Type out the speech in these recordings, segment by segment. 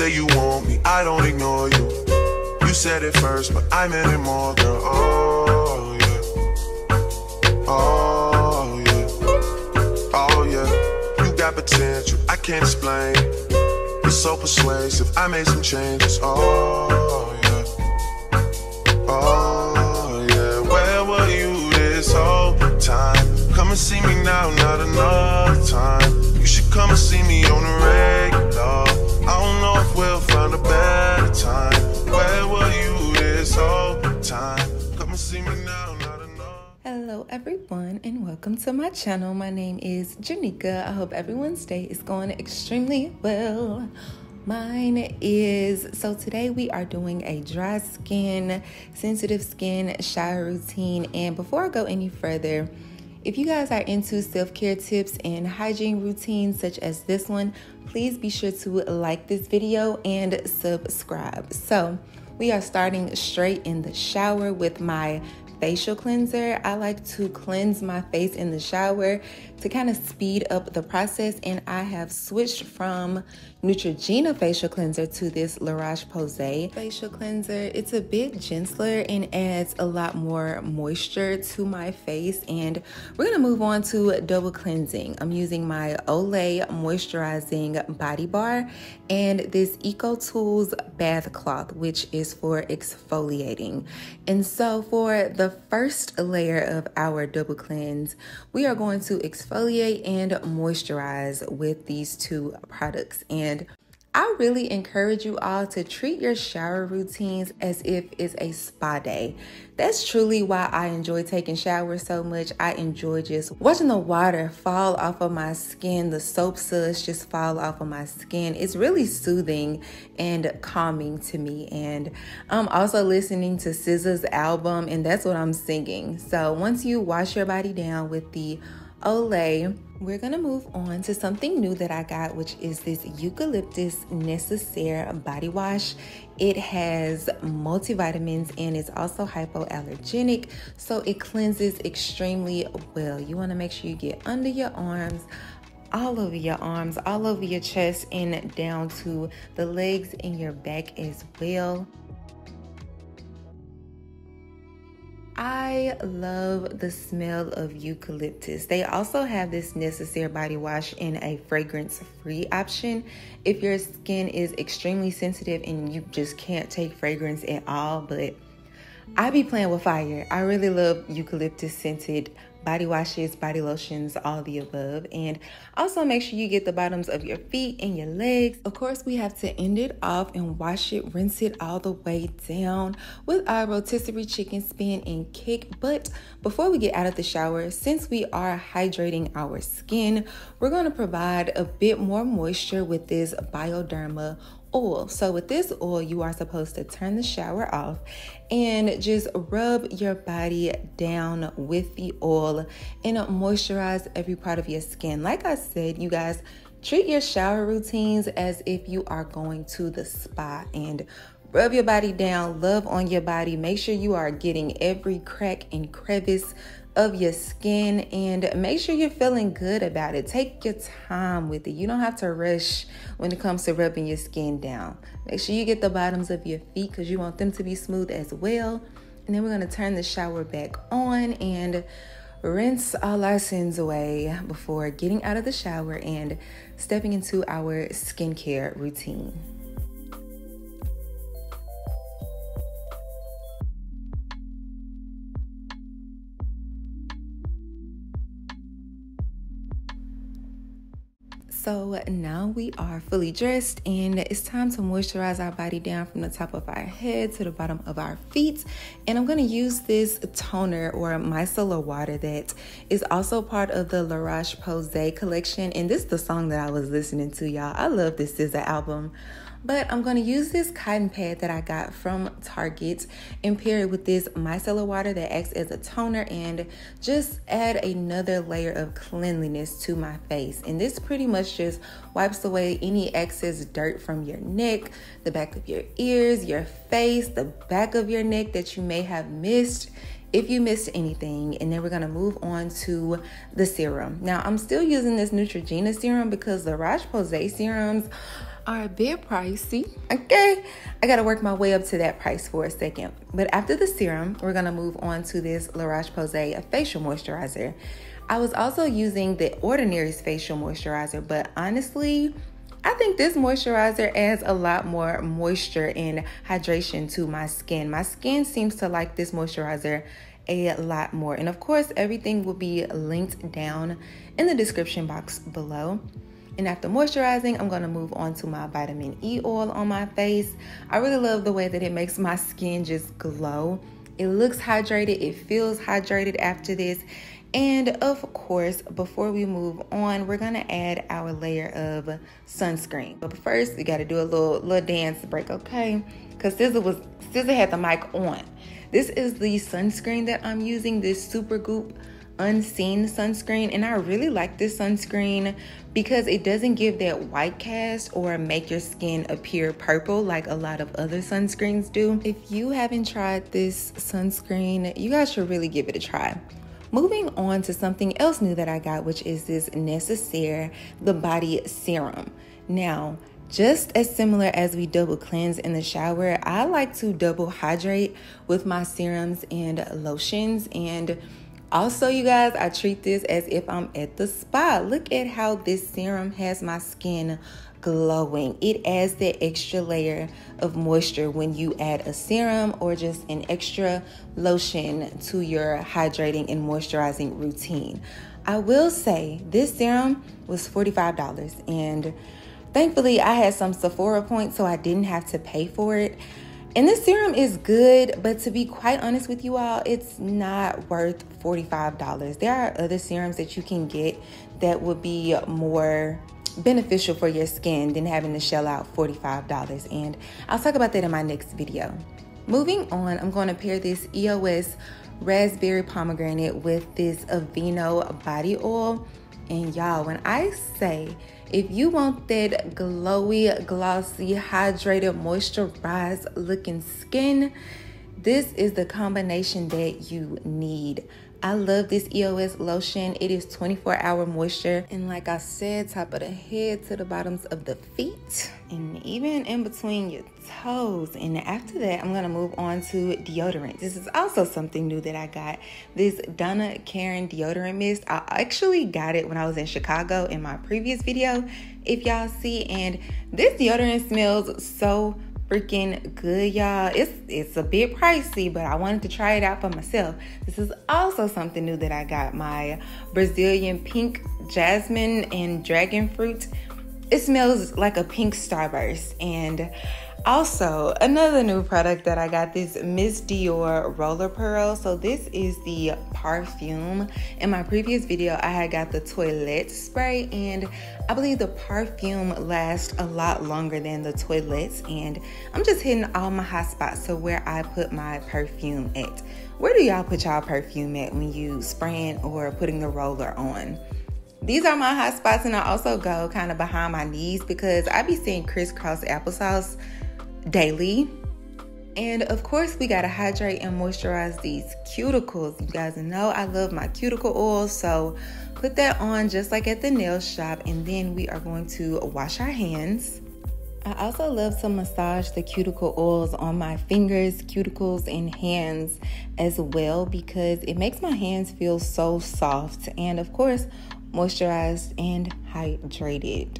say you want me, I don't ignore you. You said it first, but I meant it more, girl. Oh, yeah. Oh, yeah. Oh, yeah. You got potential, I can't explain. You're so persuasive, I made some changes. Oh, yeah. Oh, yeah. Where were you this whole time? Come and see me now, not another welcome to my channel. My name is Janika. I hope everyone's day is going extremely well. Mine is so today we are doing a dry skin, sensitive skin shower routine. And before I go any further, if you guys are into self care tips and hygiene routines such as this one, please be sure to like this video and subscribe. So, we are starting straight in the shower with my facial cleanser. I like to cleanse my face in the shower to kind of speed up the process, and I have switched from Neutrogena facial cleanser to this La Roche Posay facial cleanser. It's a bit gentler and adds a lot more moisture to my face. And we're gonna move on to double cleansing. I'm using my Olay moisturizing body bar and this Eco Tools bath cloth, which is for exfoliating. And so for the first layer of our double cleanse, we are going to exfoliate and moisturize with these two products. And I really encourage you all to treat your shower routines as if it's a spa day. That's truly why I enjoy taking showers so much. I enjoy just watching the water fall off of my skin, the soap suds just fall off of my skin. It's really soothing and calming to me. And I'm also listening to SZA's album, and that's what I'm singing. So once you wash your body down with the Olay, we're gonna move on to something new that I got, which is this Eucalyptus Necessaire body wash. It has multivitamins and it's also hypoallergenic, so it cleanses extremely well. You wanna make sure you get under your arms, all over your arms, all over your chest, and down to the legs and your back as well. I love the smell of eucalyptus. They also have this necessaire body wash in a fragrance free option. If your skin is extremely sensitive and you just can't take fragrance at all, but I be playing with fire. I really love eucalyptus scented body washes, body lotions, all the above. And also make sure you get the bottoms of your feet and your legs. Of course, we have to end it off and wash it, rinse it all the way down with our rotisserie chicken spin and kick. But before we get out of the shower, since we are hydrating our skin, we're going to provide a bit more moisture with this Bioderma oil. So with this oil, you are supposed to turn the shower off and just rub your body down with the oil and moisturize every part of your skin. Like I said, you guys, treat your shower routines as if you are going to the spa and rub your body down, love on your body. Make sure you are getting every crack and crevice of your skin and make sure you're feeling good about it. Take your time with it. You don't have to rush when it comes to rubbing your skin down. Make sure you get the bottoms of your feet because you want them to be smooth as well. And then we're going to turn the shower back on and rinse all our sins away before getting out of the shower and stepping into our skincare routine. So now we are fully dressed and it's time to moisturize our body down from the top of our head to the bottom of our feet. And I'm gonna use this toner or micellar water that is also part of the La Roche-Posay collection. And this is the song that I was listening to, y'all. I love this SZA album. But I'm going to use this cotton pad that I got from Target and pair it with this micellar water that acts as a toner and just add another layer of cleanliness to my face. And this pretty much just wipes away any excess dirt from your neck, the back of your ears, your face, the back of your neck that you may have missed if you missed anything and then we're going to move on to the serum now i'm still using this neutrogena serum because the roche posay serums are a bit pricey. Okay, I gotta work my way up to that price for a second. But after the serum, we're gonna move on to this La Roche Posay facial moisturizer. I was also using the Ordinary's facial moisturizer, but honestly, I think this moisturizer adds a lot more moisture and hydration to my skin. My skin seems to like this moisturizer a lot more. And of course, everything will be linked down in the description box below. And after moisturizing, I'm going to move on to my vitamin E oil on my face. I really love the way that it makes my skin just glow. It looks hydrated, it feels hydrated after this. And of course, before we move on, we're gonna add our layer of sunscreen. But first, we gotta do a little little dance break, okay? Cause SZA was SZA had the mic on. This is the sunscreen that I'm using, this Supergoop Unseen sunscreen. And I really like this sunscreen because it doesn't give that white cast or make your skin appear purple like a lot of other sunscreens do. If you haven't tried this sunscreen, you guys should really give it a try. Moving on to something else new that I got, which is this Necessaire The Body Serum. Now, just as similar as we double cleanse in the shower, I like to double hydrate with my serums and lotions. And also, you guys, I treat this as if I'm at the spa. Look at how this serum has my skin glowing. It adds that extra layer of moisture when you add a serum or just an extra lotion to your hydrating and moisturizing routine. I will say this serum was $45 and Thankfully, I had some Sephora points, so I didn't have to pay for it. And this serum is good, but to be quite honest with you all, it's not worth $45. There are other serums that you can get that would be more beneficial for your skin than having to shell out $45. And I'll talk about that in my next video. Moving on, I'm going to pair this EOS Raspberry Pomegranate with this Aveeno Body Oil. And y'all, when I say if you want that glowy, glossy, hydrated, moisturized looking skin, this is the combination that you need. I love this EOS lotion. It is 24 hour moisture. And like I said, top of the head to the bottoms of the feet and even in between your toes. And after that, I'm gonna move on to deodorant. This is also something new that I got. This Donna Karan deodorant mist. I actually got it when I was in Chicago in my previous video, if y'all see. And this deodorant smells so freaking good, y'all. It's it's a bit pricey, but I wanted to try it out for myself. This is also something new that I got. My Brazilian pink jasmine and dragon fruit. It smells like a pink starburst and also, another new product that I got this Miss Dior Roller Pearl. So this is the perfume. In my previous video, I had got the toilet spray and I believe the perfume lasts a lot longer than the toilettes and I'm just hitting all my hot spots. So where I put my perfume at. Where do y'all put y'all perfume at when you spraying or putting the roller on? These are my hot spots and I also go kind of behind my knees because I be seeing crisscross applesauce daily. And of course, we gotta hydrate and moisturize these cuticles. You guys know I love my cuticle oil, so put that on just like at the nail shop, and then we are going to wash our hands. I also love to massage the cuticle oils on my fingers, cuticles, and hands as well because it makes my hands feel so soft and, of course, moisturized and hydrated.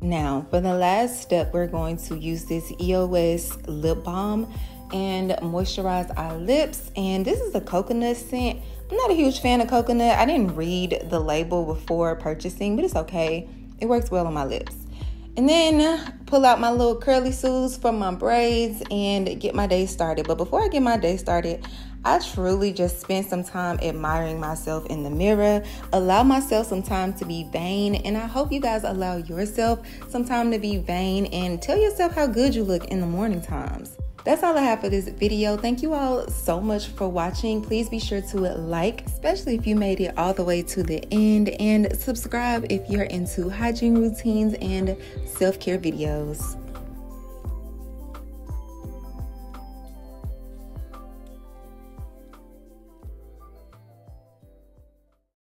Now, for the last step, we're going to use this EOS lip balm and moisturize our lips. And this is a coconut scent. I'm not a huge fan of coconut. I didn't read the label before purchasing, but it's okay. It works well on my lips. And then pull out my little curly suits from my braids and get my day started. But before I get my day started, I truly just spend some time admiring myself in the mirror, allow myself some time to be vain, and I hope you guys allow yourself some time to be vain and tell yourself how good you look in the morning times. That's all I have for this video. Thank you all so much for watching. Please be sure to like, especially if you made it all the way to the end, and subscribe if you're into hygiene routines and self care videos.